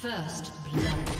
First blood.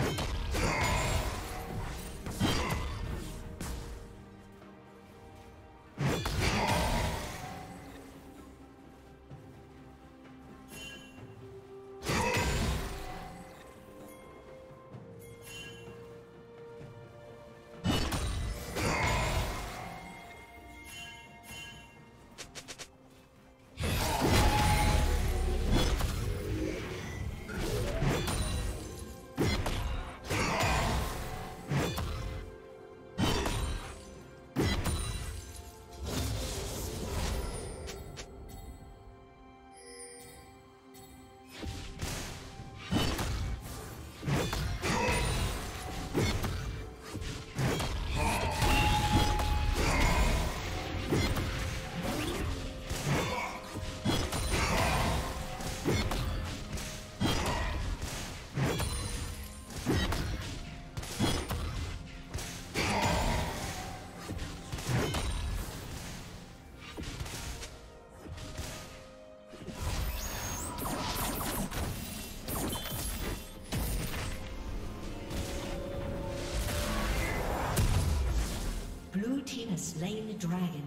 Slain the dragon.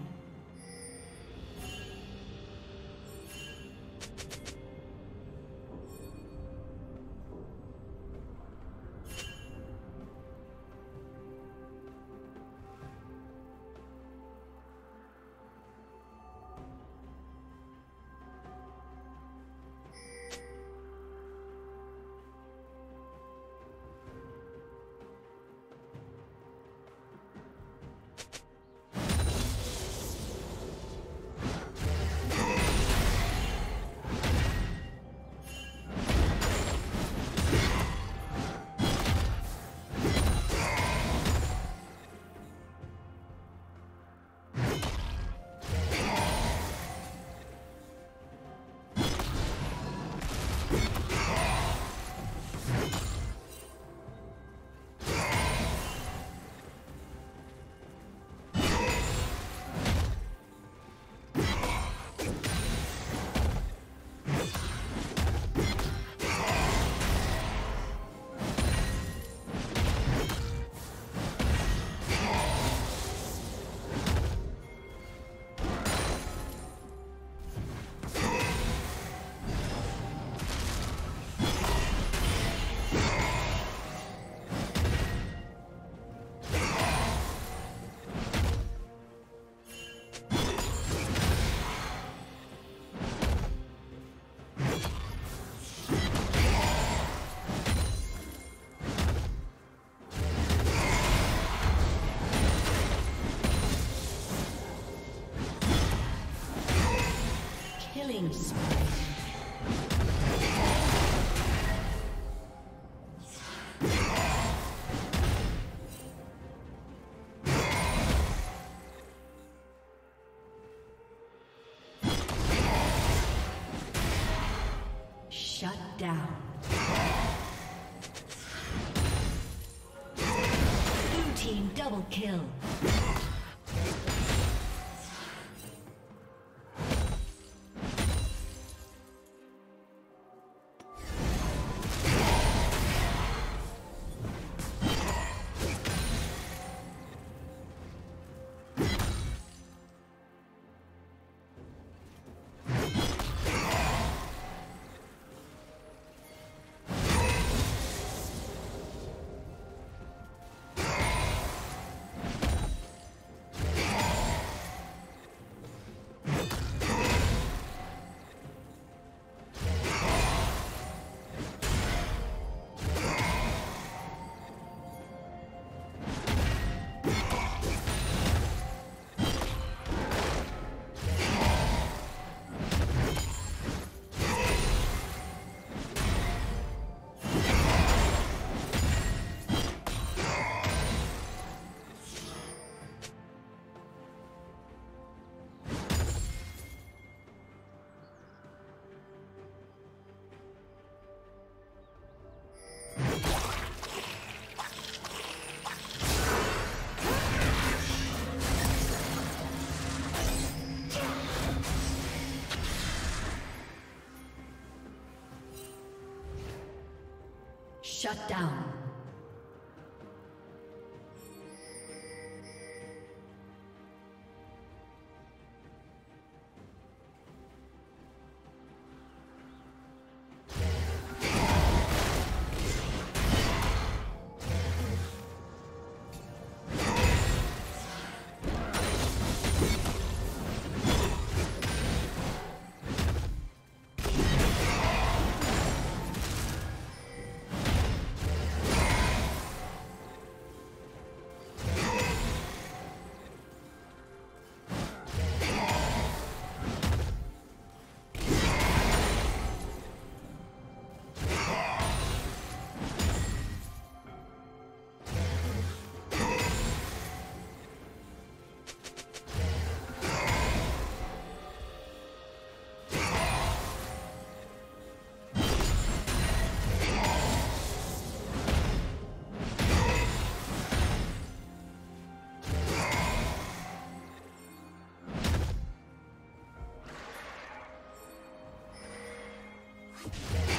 you Killing. Shut down. Blue team double kill. Shut down. Yeah.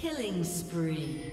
Killing spree.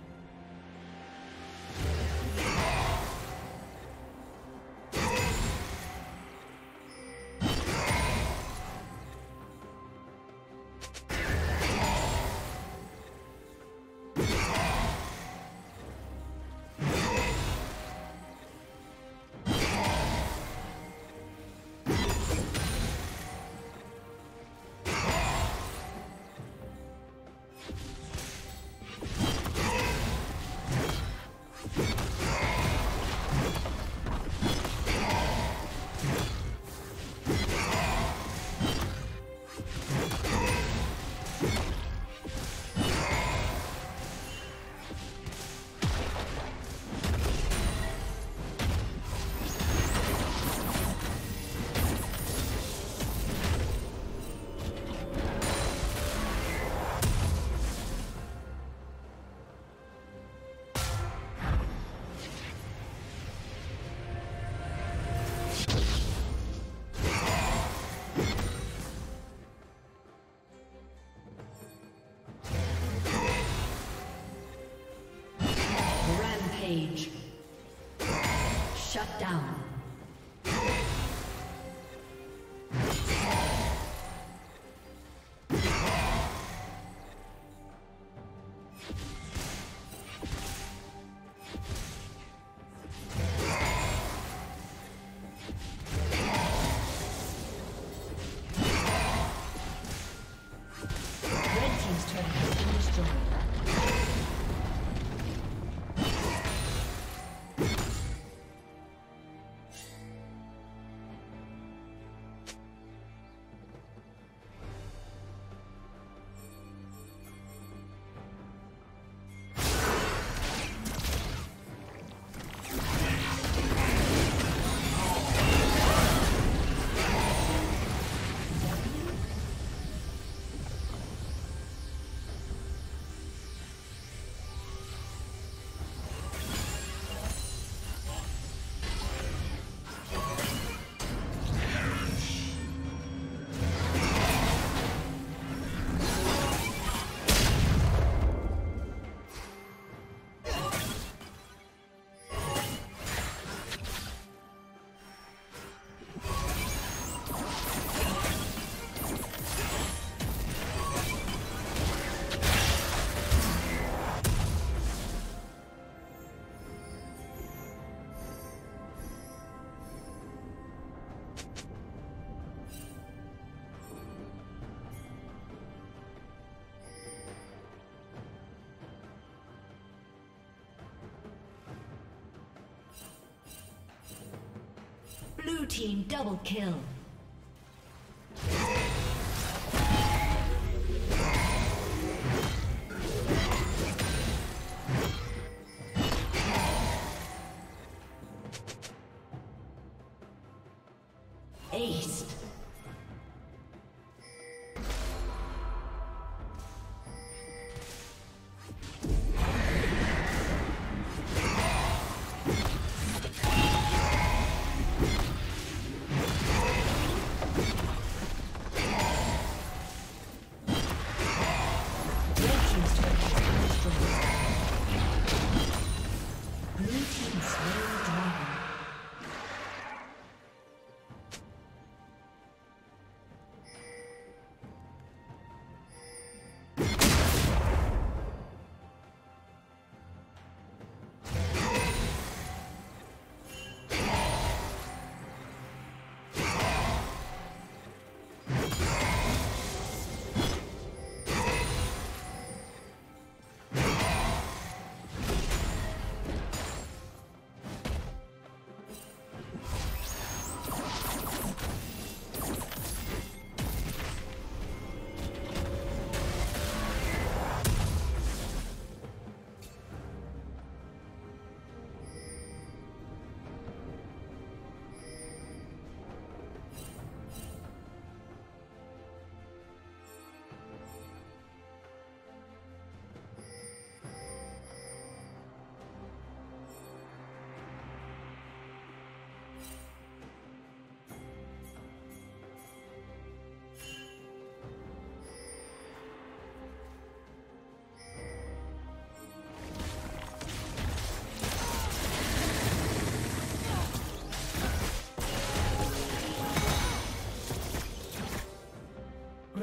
team double kill.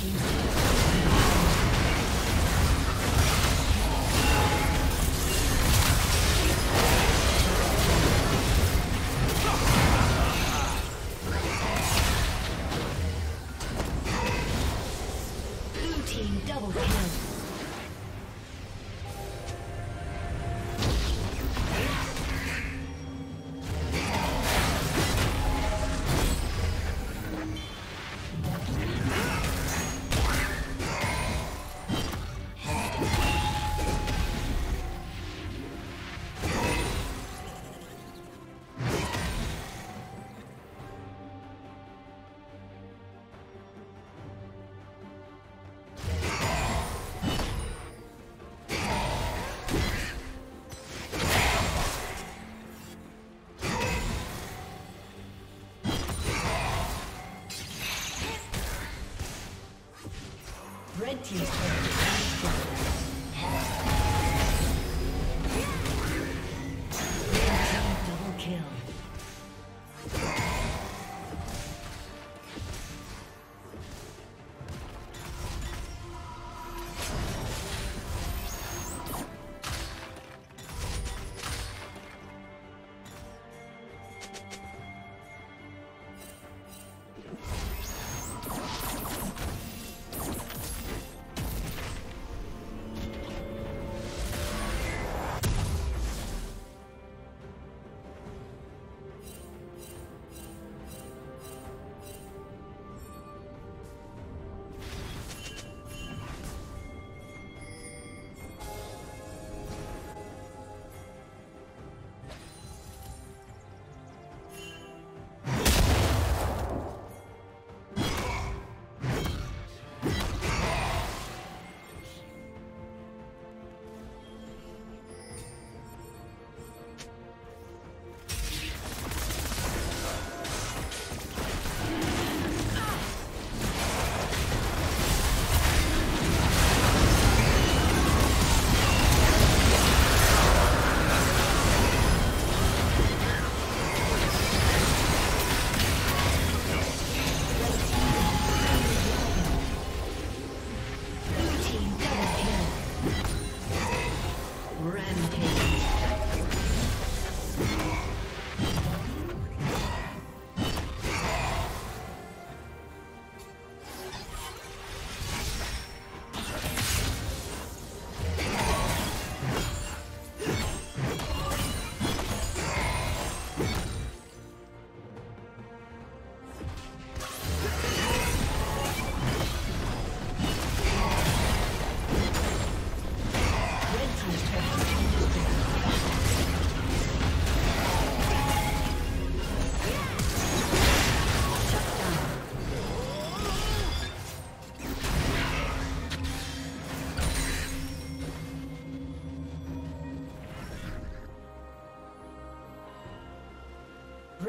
team's team's turret.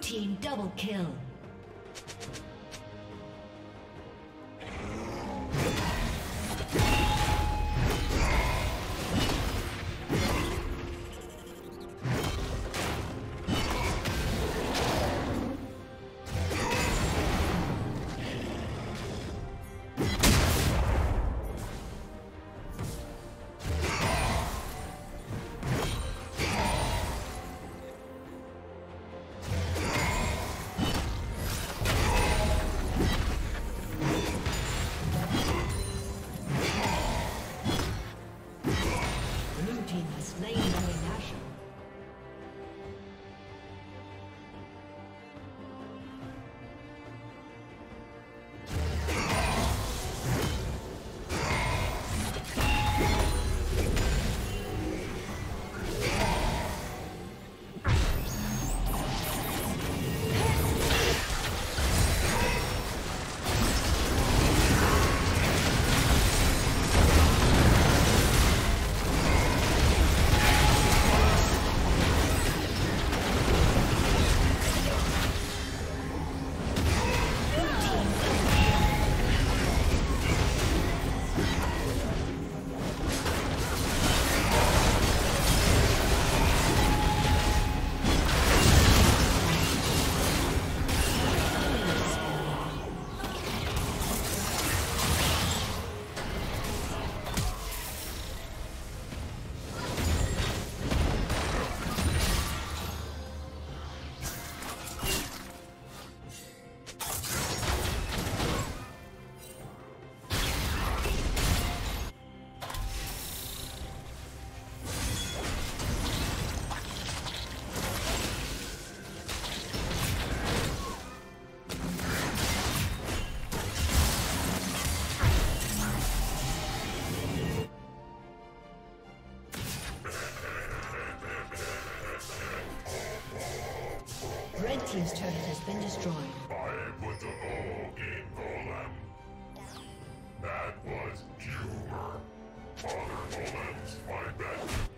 Team double kill. Destroyed. I put the whole game golem. That was pure. Other golems fight better.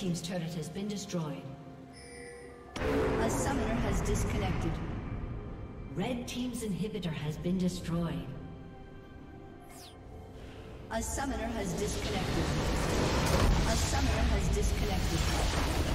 team's turret has been destroyed. A summoner has disconnected. Red team's inhibitor has been destroyed. A summoner has disconnected. A summoner has disconnected.